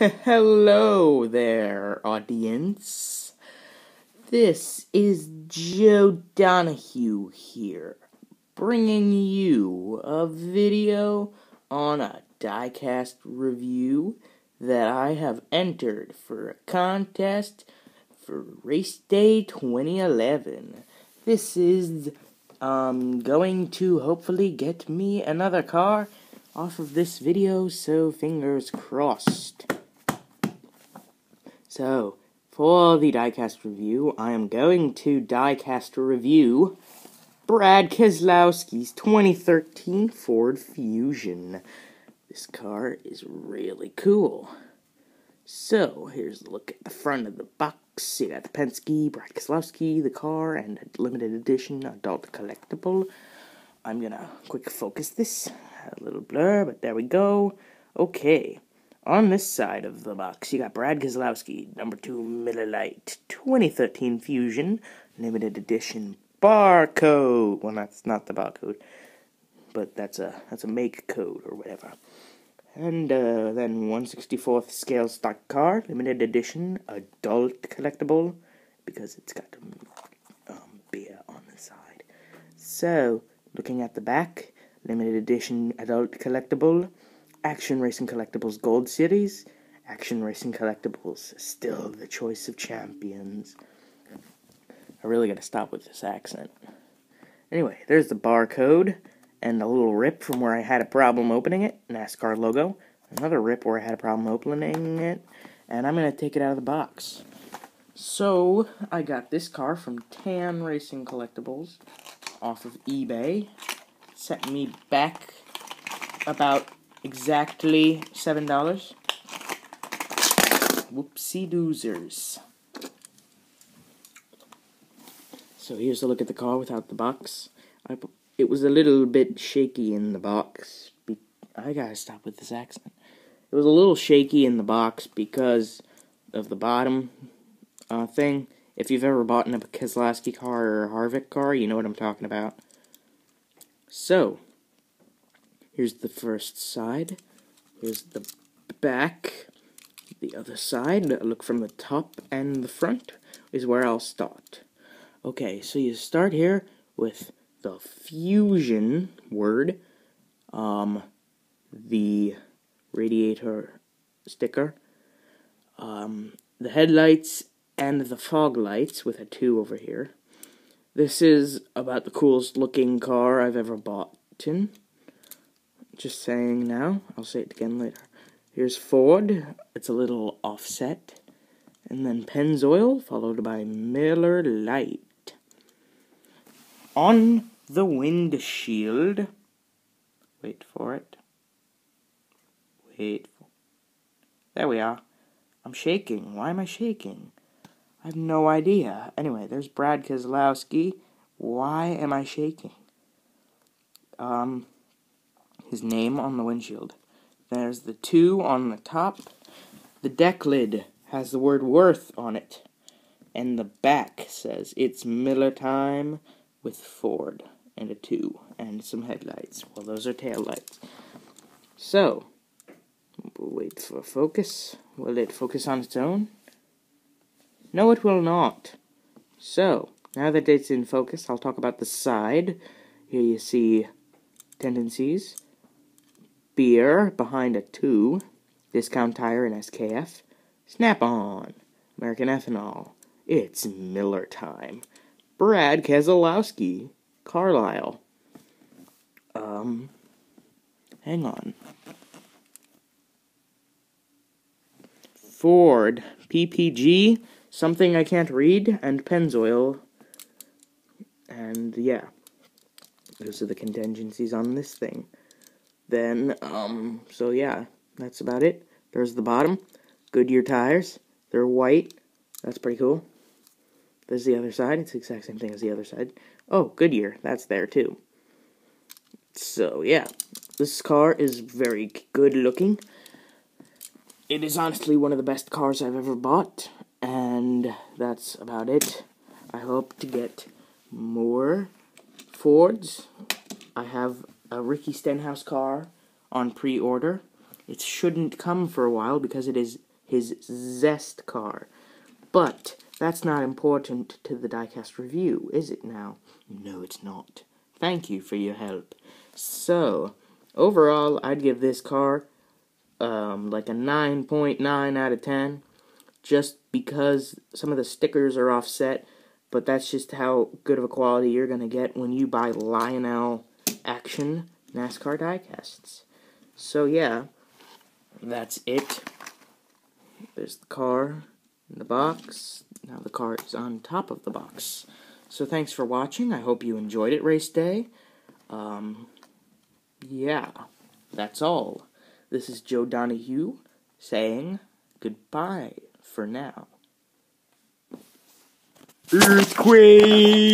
Hello there, audience. This is Joe Donohue here, bringing you a video on a diecast review that I have entered for a contest for Race Day 2011. This is um going to hopefully get me another car off of this video, so fingers crossed. So, for the diecast review, I am going to diecast review Brad Keselowski's 2013 Ford Fusion. This car is really cool. So, here's a look at the front of the box. You got the Penske, Brad Keselowski, the car, and a limited edition adult collectible. I'm gonna quick focus this. A little blur, but there we go. Okay. On this side of the box, you got Brad Keselowski, number two Miller Lite, 2013 Fusion, limited edition barcode. Well, that's not the barcode, but that's a that's a make code or whatever. And uh, then 164th scale stock car, limited edition, adult collectible, because it's got um, beer on the side. So, looking at the back, limited edition adult collectible Action Racing Collectibles Gold Series, Action Racing Collectibles, still the choice of champions. I really gotta stop with this accent. Anyway, there's the barcode, and a little rip from where I had a problem opening it, NASCAR logo. Another rip where I had a problem opening it, and I'm gonna take it out of the box. So, I got this car from Tan Racing Collectibles off of eBay. Set me back about exactly seven dollars. Whoopsie doozers. So here's a look at the car without the box. I, it was a little bit shaky in the box. I gotta stop with this accent. It was a little shaky in the box because of the bottom uh, thing. If you've ever bought a Keselowski car or a Harvick car, you know what I'm talking about. So, Here's the first side. Here's the back. The other side, look from the top and the front, is where I'll start. Okay, so you start here with the fusion word, um, the radiator sticker, um, the headlights, and the fog lights with a 2 over here. This is about the coolest looking car I've ever bought. Just saying now. I'll say it again later. Here's Ford. It's a little offset. And then Pennzoil, followed by Miller Lite. On the windshield. Wait for it. Wait. For, there we are. I'm shaking. Why am I shaking? I have no idea. Anyway, there's Brad Keselowski. Why am I shaking? Um his name on the windshield. There's the two on the top. The deck lid has the word worth on it. And the back says it's Miller time with Ford and a two and some headlights. Well, those are tail lights. So, we'll wait for focus. Will it focus on its own? No, it will not. So, now that it's in focus, I'll talk about the side. Here you see tendencies beer behind a 2, Discount Tire and SKF, Snap On, American Ethanol, It's Miller Time, Brad Keselowski, Carlisle. Um, hang on. Ford, PPG, something I can't read, and Pennzoil. And yeah, those are the contingencies on this thing. Then, um, so yeah, that's about it. There's the bottom. Goodyear tires. They're white. That's pretty cool. There's the other side. It's the exact same thing as the other side. Oh, Goodyear. That's there too. So, yeah. This car is very good looking. It is honestly one of the best cars I've ever bought. And that's about it. I hope to get more Fords. I have a Ricky Stenhouse car on pre-order. It shouldn't come for a while because it is his Zest car. But that's not important to the diecast review, is it now? No, it's not. Thank you for your help. So, overall, I'd give this car um, like a 9.9 out of 10, just because some of the stickers are offset, but that's just how good of a quality you're going to get when you buy Lionel Action NASCAR diecasts. So, yeah, that's it. There's the car in the box. Now the car is on top of the box. So thanks for watching. I hope you enjoyed it, race day. Um, yeah, that's all. This is Joe Donohue saying goodbye for now. Earthquake!